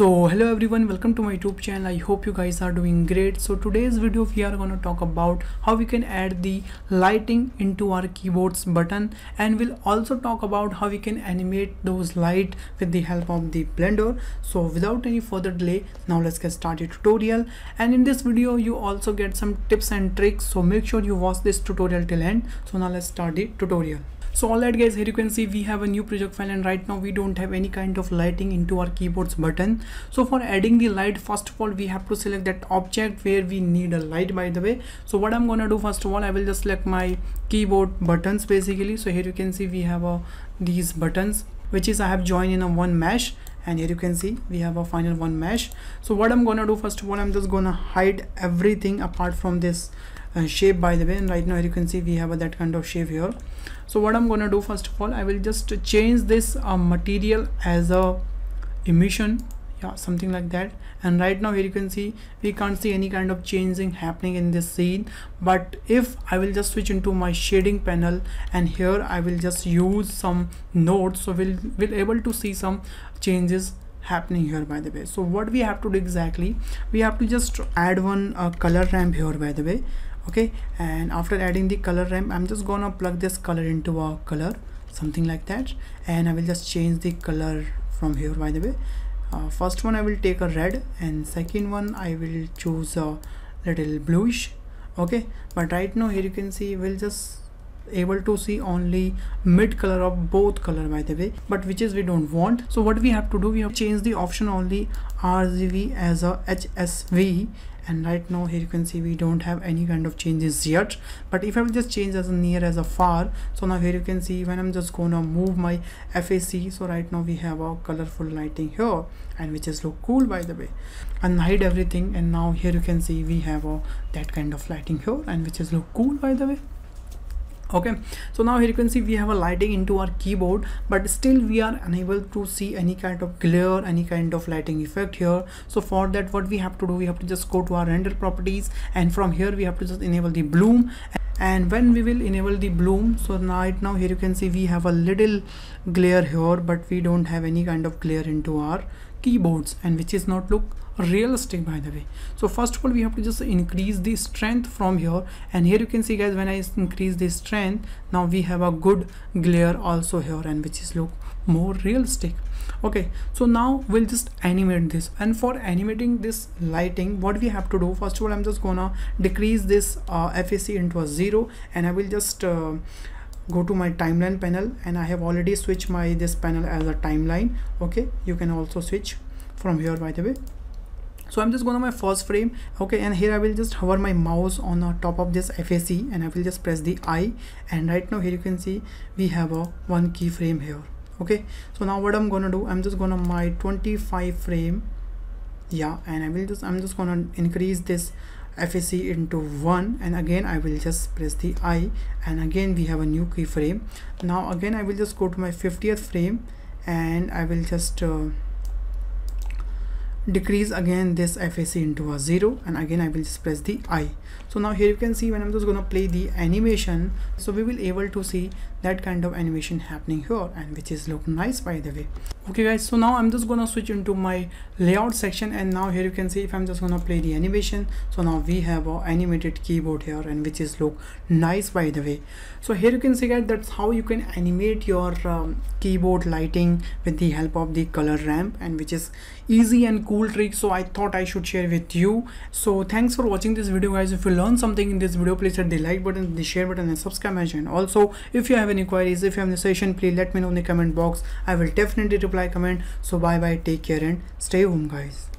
so hello everyone welcome to my youtube channel. I hope you guys are doing great. So today's video we are going to talk about how we can add the lighting into our keyboards button. And we'll also talk about how we can animate those light with the help of the blender. So without any further delay now let's get started tutorial. And in this video you also get some tips and tricks. So make sure you watch this tutorial till end. So now let's start the tutorial so all right guys here you can see we have a new project file and right now we don't have any kind of lighting into our keyboards button. So for adding the light first of all we have to select that object where we need a light by the way. So what i'm gonna do first of all i will just select my keyboard buttons basically. So here you can see we have a these buttons which is i have joined in a one mesh. And here you can see we have a final one mesh. So what i'm gonna do first of all i'm just gonna hide everything apart from this uh, shape by the way and right now you can see we have that kind of shape here. So what i'm gonna do first of all i will just change this uh, material as a emission. Yeah something like that. And right now here you can see we can't see any kind of changing happening in this scene. But if i will just switch into my shading panel and here i will just use some nodes. So we'll we'll able to see some changes happening here by the way. So what we have to do exactly we have to just add one uh, color ramp here by the way okay? And after adding the color ramp i'm just gonna plug this color into a color something like that. And i will just change the color from here by the way. Uh, first one i will take a red and second one i will choose a little bluish okay? But right now here you can see we'll just able to see only mid color of both color by the way but which is we don't want. So what we have to do we have change the option only RGB as a HSV and right now here you can see we don't have any kind of changes yet. But if I will just change as a near as a far so now here you can see when I'm just gonna move my FAC so right now we have a colorful lighting here and which is look cool by the way. And hide everything and now here you can see we have a that kind of lighting here and which is look cool by the way okay. So now here you can see we have a lighting into our keyboard but still we are unable to see any kind of glare any kind of lighting effect here. So for that what we have to do we have to just go to our render properties and from here we have to just enable the bloom. And when we will enable the bloom so right now here you can see we have a little glare here but we don't have any kind of glare into our keyboards and which is not look realistic by the way. So first of all we have to just increase the strength from here. And here you can see guys when i increase the strength now we have a good glare also here and which is look more realistic. Okay so now we'll just animate this. And for animating this lighting what we have to do first of all i'm just gonna decrease this uh, FAC into a zero. And i will just uh, go to my timeline panel and i have already switched my this panel as a timeline. Okay you can also switch from here by the way. So i'm just going to my first frame. Okay and here i will just hover my mouse on the top of this FAC and i will just press the i. And right now here you can see we have a one keyframe here. Okay so now what i'm gonna do i'm just gonna my 25 frame. Yeah and i will just i'm just gonna increase this FAC into 1 and again I will just press the I and again we have a new keyframe. Now again I will just go to my 50th frame and I will just uh, decrease again this FAC into a 0 and again I will just press the I. So now here you can see when I'm just gonna play the animation so we will able to see that kind of animation happening here and which is look nice by the way. Okay guys so now i'm just gonna switch into my layout section and now here you can see if i'm just gonna play the animation. So now we have a animated keyboard here and which is look nice by the way. So here you can see guys that's how you can animate your um, keyboard lighting with the help of the color ramp and which is easy and cool trick so i thought i should share with you. So thanks for watching this video guys. If you learned something in this video please hit the like button the share button and subscribe my channel. Also if you have any queries if you have any suggestion please let me know in the comment box. I will definitely reply comment. So bye bye take care and stay home guys